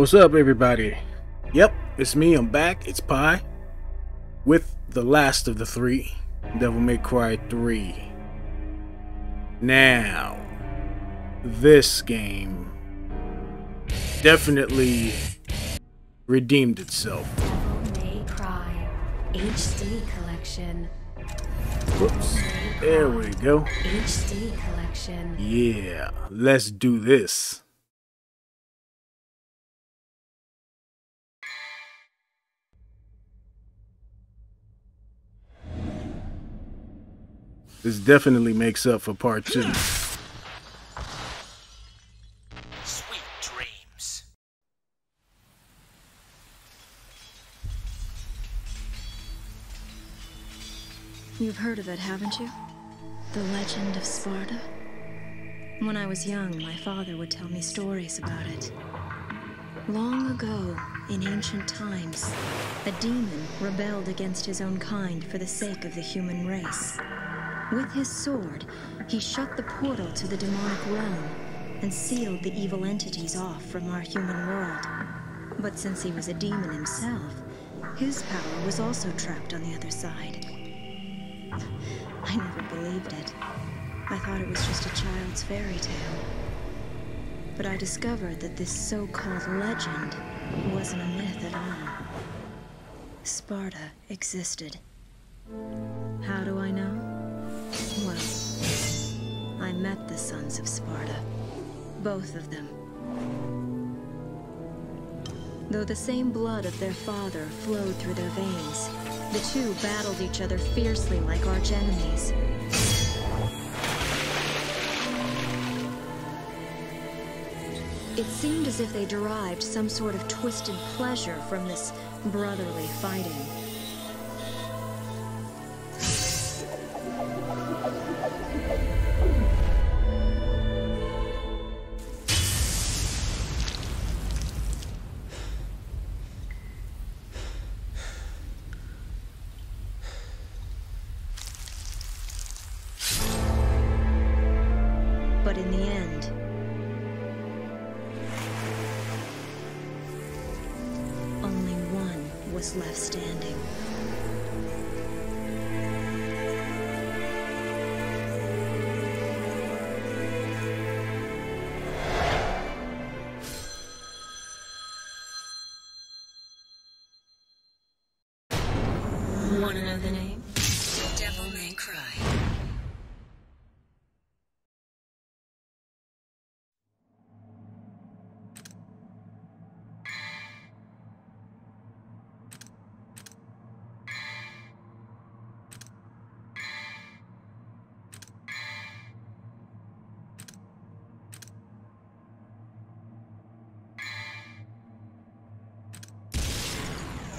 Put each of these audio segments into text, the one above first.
What's up, everybody? Yep, it's me. I'm back. It's Pai with the last of the three Devil May Cry 3. Now, this game definitely redeemed itself. Devil May Cry HD Collection. Whoops. There we go. HD Collection. Yeah, let's do this. This definitely makes up for part two. Sweet dreams. You've heard of it, haven't you? The legend of Sparda? When I was young, my father would tell me stories about it. Long ago, in ancient times, a demon rebelled against his own kind for the sake of the human race. With his sword, he shut the portal to the demonic realm and sealed the evil entities off from our human world. But since he was a demon himself, his power was also trapped on the other side. I never believed it. I thought it was just a child's fairy tale. But I discovered that this so-called legend wasn't a myth at all. Sparda existed. How do I know? Met the sons of Sparda. Both of them. Though the same blood of their father flowed through their veins, the two battled each other fiercely like arch enemies. It seemed as if they derived some sort of twisted pleasure from this brotherly fighting. Only one was left standing. Want to know the name? Devil May Cry.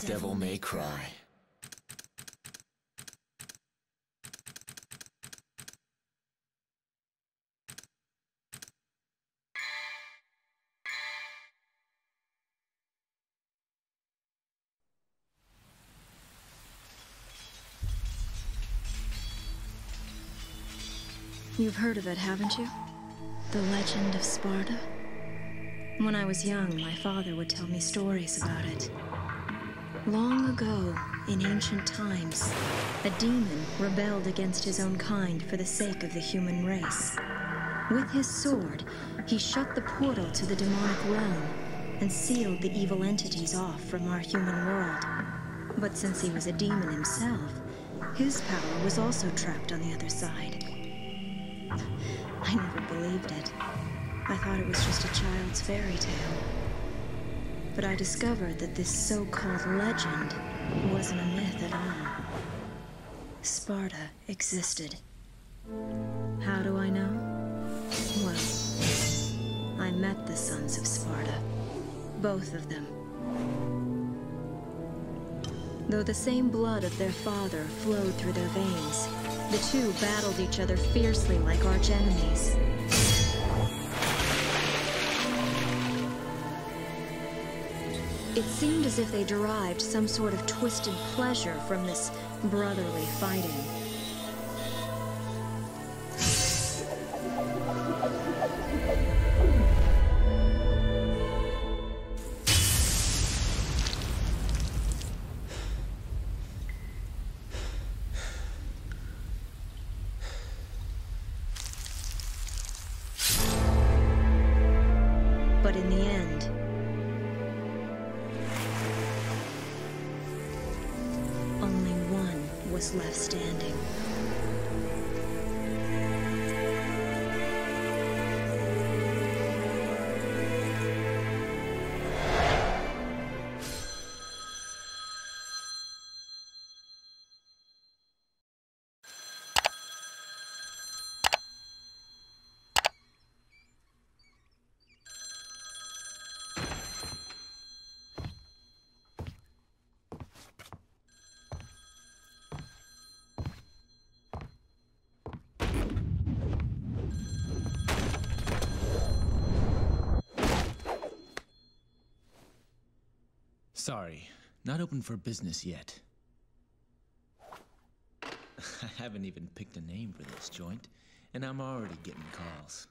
Devil May Cry. You've heard of it, haven't you? The legend of Sparda? When I was young, my father would tell me stories about it. Long ago, in ancient times, a demon rebelled against his own kind for the sake of the human race. With his sword, he shut the portal to the demonic realm and sealed the evil entities off from our human world. But since he was a demon himself, his power was also trapped on the other side. I never believed it. I thought it was just a child's fairy tale. But I discovered that this so-called legend wasn't a myth at all. Sparda existed. How do I know? Well, I met the sons of Sparda. Both of them. Though the same blood of their father flowed through their veins, the two battled each other fiercely like arch enemies. It seemed as if they derived some sort of twisted pleasure from this brotherly fighting. Was left standing. Sorry, not open for business yet. I haven't even picked a name for this joint, and I'm already getting calls.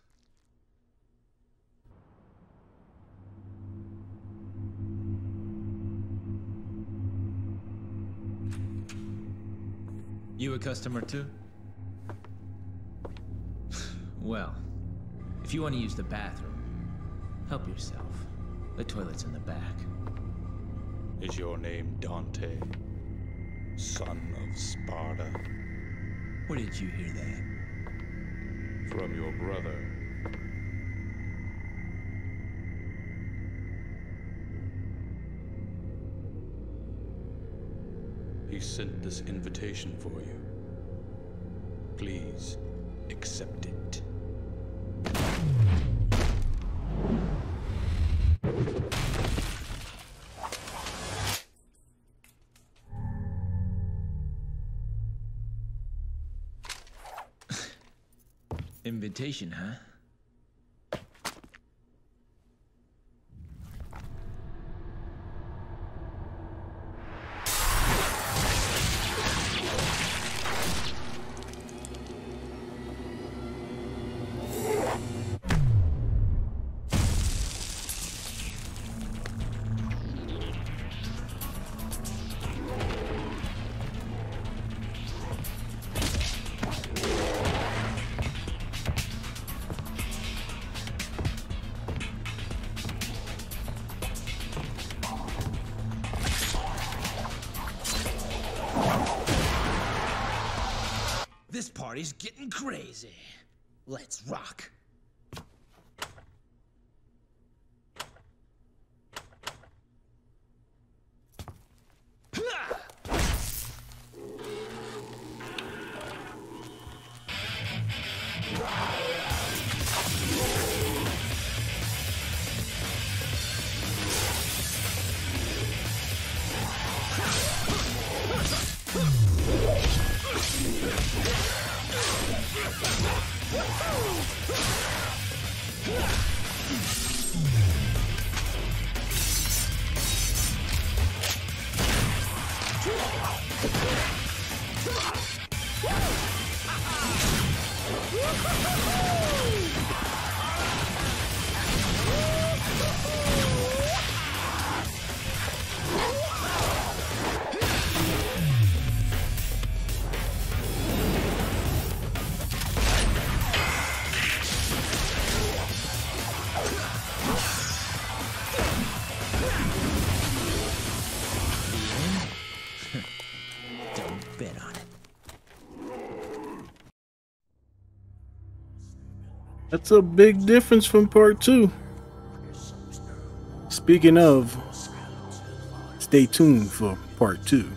You a customer too? well, if you want to use the bathroom, help yourself. The toilet's in the back. Is your name Dante, son of Sparda? Where did you hear that? From your brother. He sent this invitation for you. Please accept it. Invitation, huh? Party's getting crazy. Let's rock. Bet on it. That's a big difference from part two. Speaking of, stay tuned for part two.